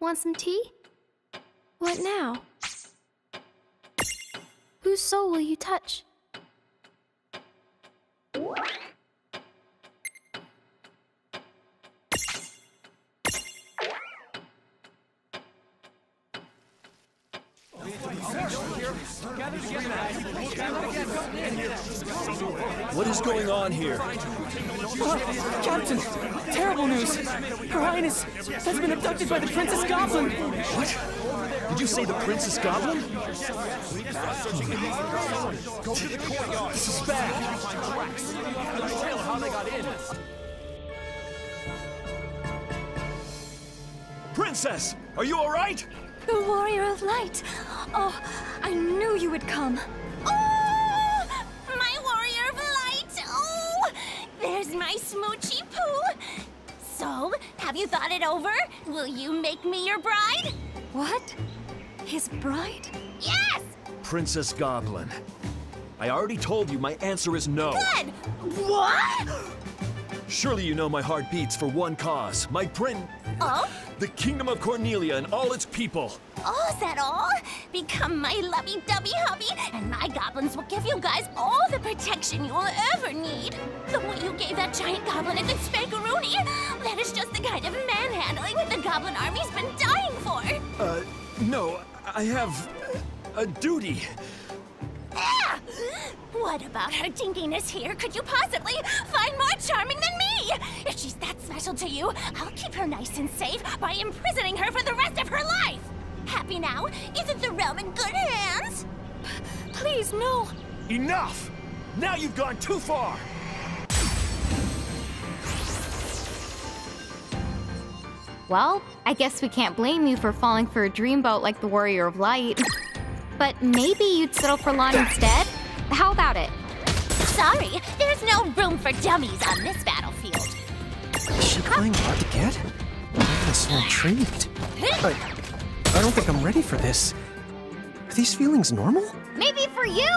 Want some tea? What now? Whose soul will you touch? What is going on here? Oh, Captain, terrible news. Her Highness has been abducted by the Princess Goblin. What? Did you say the Princess Goblin? To the courtyard. This is bad. Princess, are you all right? The Warrior of Light. Oh, I knew you would come. Oh, my Warrior of Light. Oh, there's my smoochy poo. So, have you thought it over? Will you make me your bride? What? His bride? Yes! Princess Goblin. I already told you my answer is no. Good! What? Surely you know my heart beats for one cause. My prin... Oh? The Kingdom of Cornelia and all its people. Oh, is that all? Become my lovey-dovey hubby, and my goblins will give you guys all the protection you will ever need. The way you gave that giant goblin a good spankaroonie, that is just the kind of manhandling that the goblin army's been dying for. Uh, no, I have a duty. What about her dinkiness here could you possibly find more charming than me? If she's that special to you, I'll keep her nice and safe by imprisoning her for the rest of her life. Happy now? Isn't the realm in good hands? Please, no. Enough! Now you've gone too far! Well, I guess we can't blame you for falling for a dreamboat like the Warrior of Light. But maybe you'd settle for Lann instead? How about it? Sorry, there's no room for dummies on this battlefield. Is she playing hard to get? I'm so intrigued. I, I don't think I'm ready for this. Are these feelings normal? Maybe for you?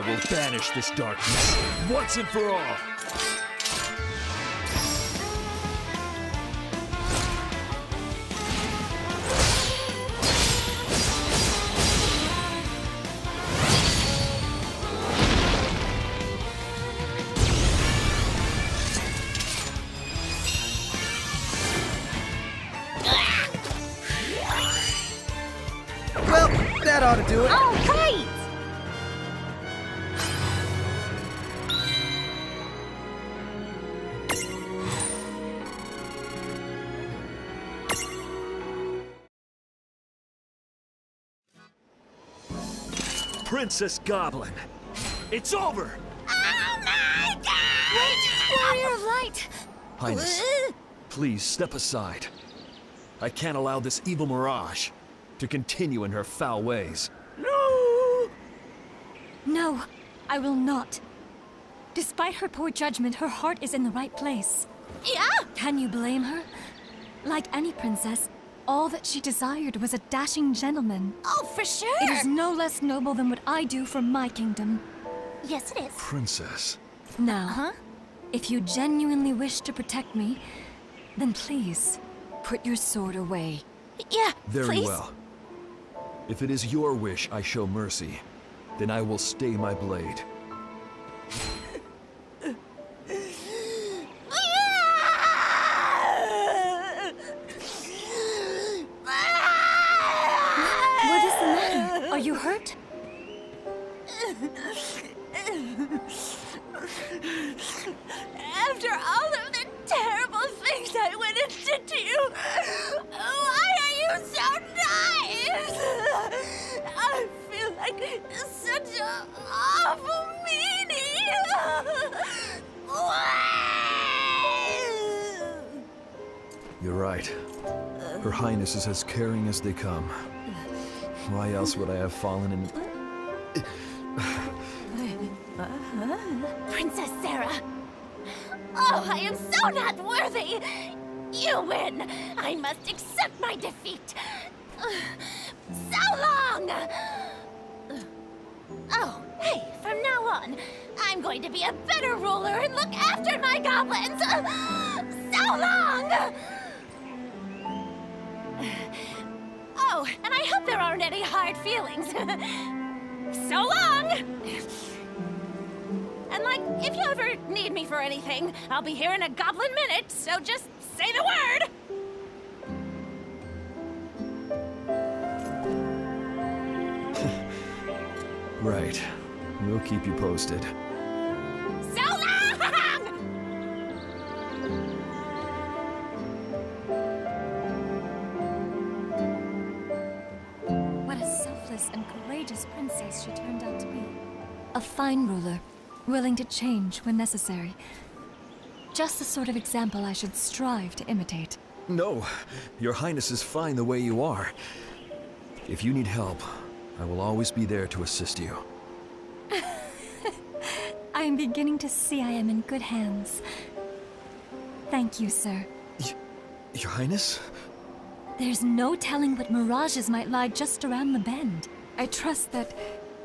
Will banish this darkness once and for all. Well, that ought to do it. All Princess Goblin, it's over! Oh my god! Warrior of Light! Highness, please step aside. I can't allow this evil mirage to continue in her foul ways. No, No, I will not. Despite her poor judgment, her heart is in the right place. Yeah? Can you blame her? Like any princess, all that she desired was a dashing gentleman. Oh, for sure. It is no less noble than what I do for my kingdom. Yes, it is. Princess, Now, Huh? if you genuinely wish to protect me, then please put your sword away. Yeah, very please. well. If it is your wish I show mercy, then I will stay my blade. Right. Her Highness is as caring as they come. Why else would I have fallen in... Princess Sarah. Oh, I am so not worthy. You win. I must accept my defeat. So long. Oh, hey, from now on, I'm going to be a better ruler and look after my goblins. So long. And I hope there aren't any hard feelings. so long. And like, if you ever need me for anything, I'll be here in a goblin minute, so just say the word! Right. We'll keep you posted. Selfless and courageous princess she turned out to be. A fine ruler, willing to change when necessary. Just the sort of example I should strive to imitate. No, Your Highness is fine the way you are. If you need help, I will always be there to assist you. I am beginning to see I am in good hands. Thank you, sir. Your Highness? There's no telling what mirages might lie just around the bend. I trust that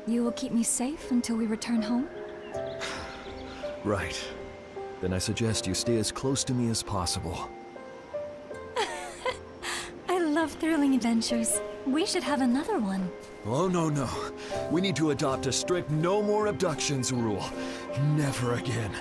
you will keep me safe until we return home. Right. Then I suggest you stay as close to me as possible. I love thrilling adventures. We should have another one. Oh, no, no. We need to adopt a strict no more abductions rule. Never again.